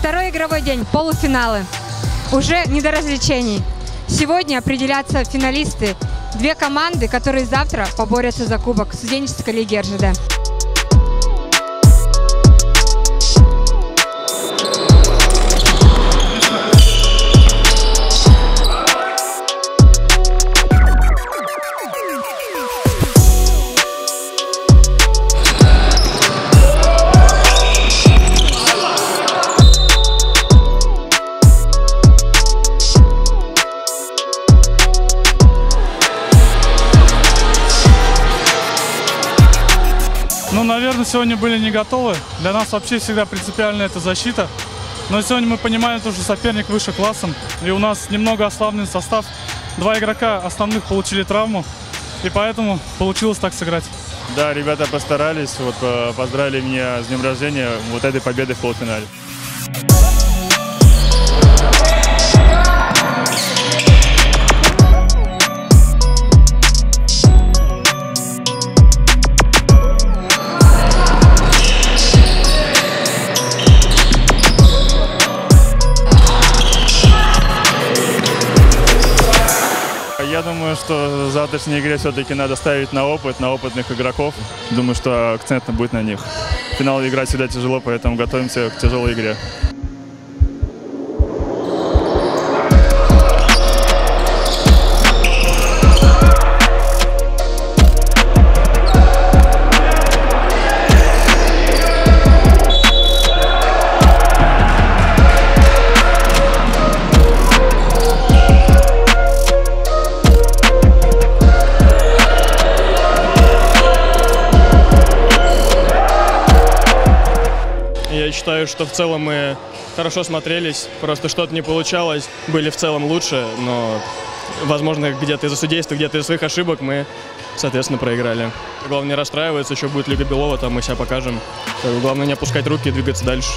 Второй игровой день, полуфиналы. Уже не до развлечений. Сегодня определятся финалисты. Две команды, которые завтра поборются за кубок студенческой лиги РЖД. Ну, наверное, сегодня были не готовы. Для нас вообще всегда принципиально это защита. Но сегодня мы понимаем, то, что соперник выше классом. И у нас немного ослабленный состав. Два игрока основных получили травму. И поэтому получилось так сыграть. Да, ребята постарались, вот э, поздравили меня с днем рождения, вот этой победой в полуфинале. Думаю, что в завтрашней игре все-таки надо ставить на опыт, на опытных игроков. Думаю, что акцент будет на них. Финал играть всегда тяжело, поэтому готовимся к тяжелой игре. Я считаю, что в целом мы хорошо смотрелись, просто что-то не получалось, были в целом лучше, но, возможно, где-то из-за судейства, где-то из своих ошибок мы, соответственно, проиграли. Главное не расстраиваться, еще будет Лига Белова, там мы себя покажем. Главное не опускать руки и двигаться дальше.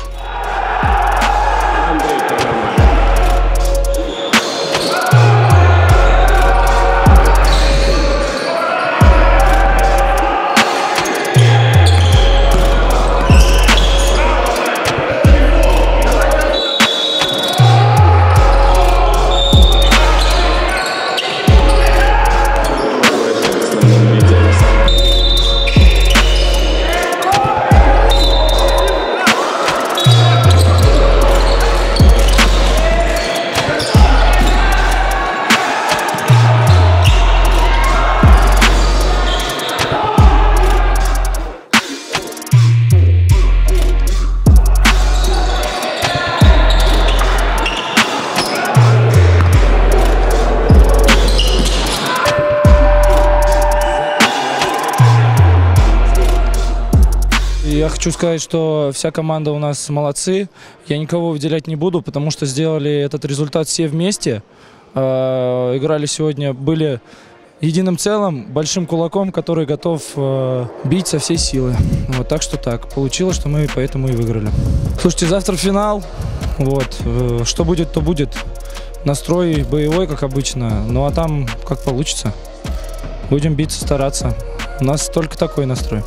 И Я хочу сказать, что вся команда у нас молодцы. Я никого выделять не буду, потому что сделали этот результат все вместе. Э, Играли сегодня, были единым целым, большим кулаком, который готов э, бить со всей силы. Вот так что так. Получилось, что мы поэтому и выиграли. Слушайте, завтра финал. Вот. э, Что будет, то будет. Настрой боевой, как обычно. Ну а там как получится. Будем биться, стараться. У нас только такой настрой.